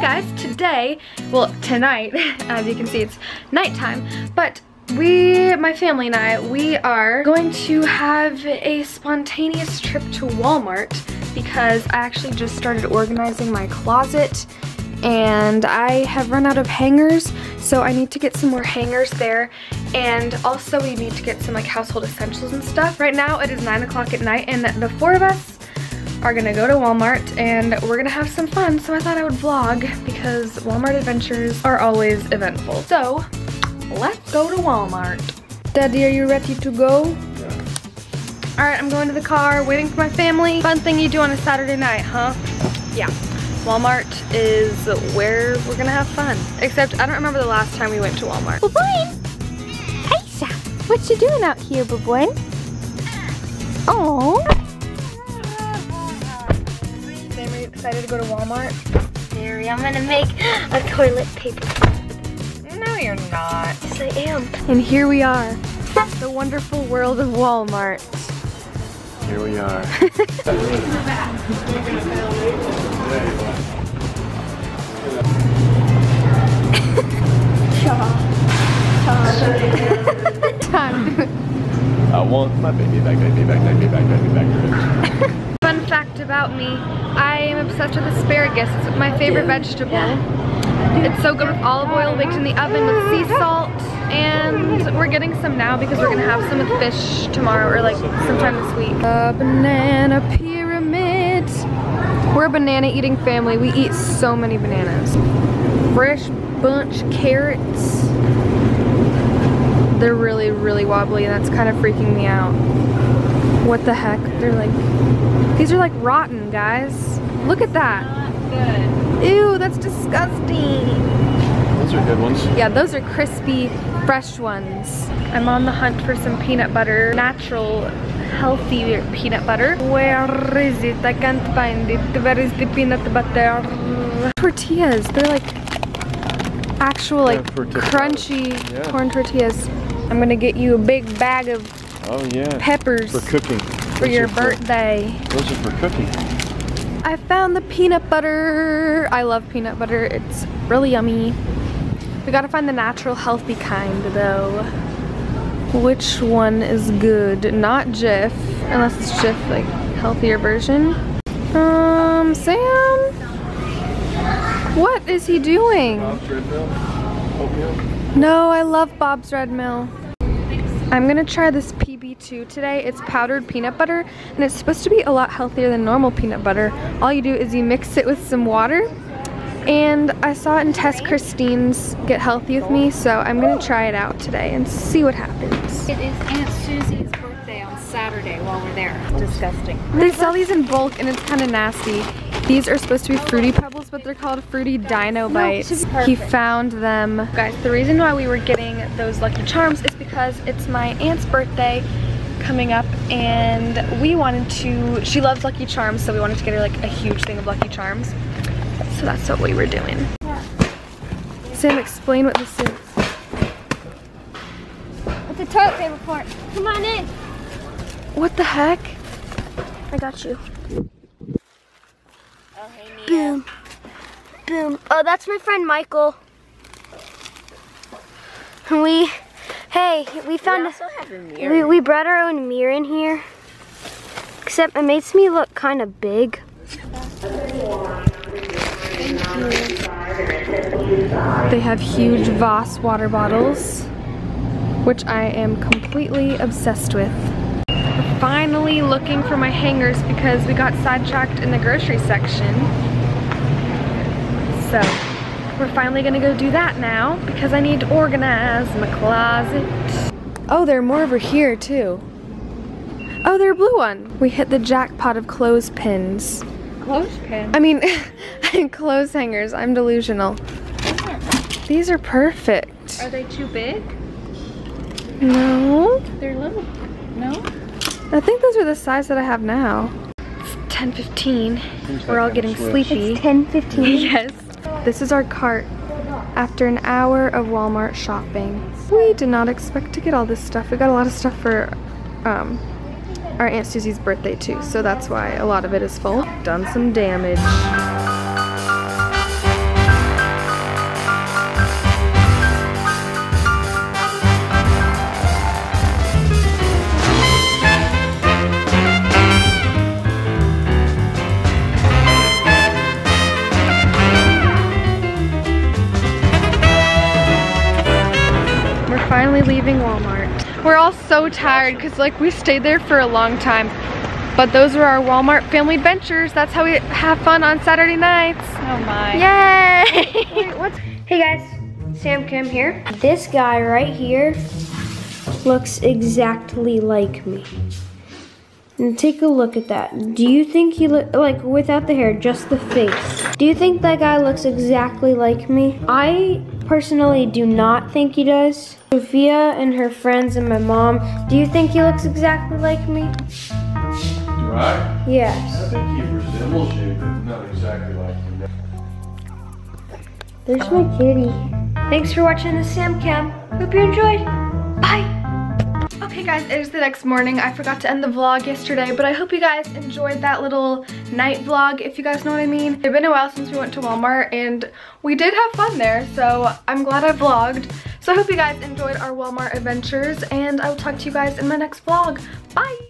guys, today, well tonight, as you can see it's nighttime, but we, my family and I, we are going to have a spontaneous trip to Walmart because I actually just started organizing my closet and I have run out of hangers so I need to get some more hangers there and also we need to get some like household essentials and stuff. Right now it is 9 o'clock at night and the four of us are gonna go to Walmart and we're gonna have some fun so I thought I would vlog because Walmart adventures are always eventful. So let's go to Walmart. Daddy, are you ready to go? Yeah. Alright, I'm going to the car, waiting for my family. Fun thing you do on a Saturday night, huh? Yeah. Walmart is where we're gonna have fun. Except I don't remember the last time we went to Walmart. Baboon! Aisha, what you doing out here, Baboon? Oh. You excited to go to Walmart? Mary, I'm gonna make a toilet paper. No, you're not. Yes, I am. And here we are. The wonderful world of Walmart. Here we are. Time. I want my baby back, baby back, baby back, baby back. Fact about me, I am obsessed with asparagus. It's my favorite vegetable. It's so good with olive oil baked in the oven with sea salt. And we're getting some now because we're gonna have some with fish tomorrow or like sometime this week. A banana pyramid. We're a banana eating family. We eat so many bananas. Fresh bunch carrots. They're really, really wobbly and that's kind of freaking me out. What the heck? They're like, these are like rotten, guys. Look at that. Ew, that's disgusting. Those are good ones. Yeah, those are crispy, fresh ones. I'm on the hunt for some peanut butter, natural, healthy peanut butter. Where is it? I can't find it. Where is the peanut butter? Tortillas, they're like actual like Yeah, crunchy Yeah. corn tortillas. I'm gonna get you a big bag of Oh yeah. peppers For cooking. for your birthday. Those are for cooking. I found the peanut butter. I love peanut butter. It's really yummy. We gotta find the natural healthy kind though. Which one is good? Not Jif, unless it's Jif like healthier version. Um, Sam? What is he doing? No, I love Bob's Red Mill. I'm gonna try this PB2 today. It's powdered peanut butter and it's supposed to be a lot healthier than normal peanut butter. All you do is you mix it with some water and I saw it in Tess Christine's Get Healthy With Me so I'm gonna try it out today and see what happens. It is Aunt Susie's birthday on Saturday while we're there. Disgusting. They sell these in bulk and it's kind of nasty. These are supposed to be Fruity Pebbles, but they're called Fruity Dino Bites. he found them. Guys, the reason why we were getting those Lucky Charms is because it's my aunt's birthday coming up and we wanted to, she loves Lucky Charms, so we wanted to get her like a huge thing of Lucky Charms. So that's what we were doing. Sam, explain what this is. It's a toilet paper part. Come on in. What the heck? I got you. Oh, Boom. Boom. Oh, that's my friend Michael. Can we, hey, we found. also have a mirror. We, we brought our own mirror in here. Except it makes me look kind of big. They have huge Voss water bottles, which I am completely obsessed with. We're finally looking for my hangers because we got sidetracked in the grocery section. So, we're finally gonna go do that now because I need to organize my closet. Oh, there are more over here too. Oh, they're a blue one. We hit the jackpot of clothespins. Clothespin. I mean, clothes hangers. I'm delusional. These are perfect. Are they too big? No, They're little. No? I think those are the size that I have now. It's 10:15. We're all getting sleepy. 10:15. yes. This is our cart after an hour of Walmart shopping. We did not expect to get all this stuff. We got a lot of stuff for um, our Aunt Susie's birthday too, so that's why a lot of it is full. Done some damage. Finally leaving Walmart. We're all so tired because like we stayed there for a long time. But those are our Walmart family adventures. That's how we have fun on Saturday nights. Oh my. Yay! Wait, what's... Hey guys, Sam Kim here. This guy right here looks exactly like me. And take a look at that. Do you think he look like without the hair, just the face? Do you think that guy looks exactly like me? I personally do not think he does. Sophia and her friends and my mom, do you think he looks exactly like me? Do I? Yes. I think he resembles you, but not exactly like you. There's my kitty. Thanks for watching the Sam Cam. Hope you enjoyed. Bye! Okay guys, it is the next morning. I forgot to end the vlog yesterday, but I hope you guys enjoyed that little night vlog, if you guys know what I mean. It's been a while since we went to Walmart, and we did have fun there, so I'm glad I vlogged. So I hope you guys enjoyed our Walmart adventures, and I will talk to you guys in my next vlog. Bye!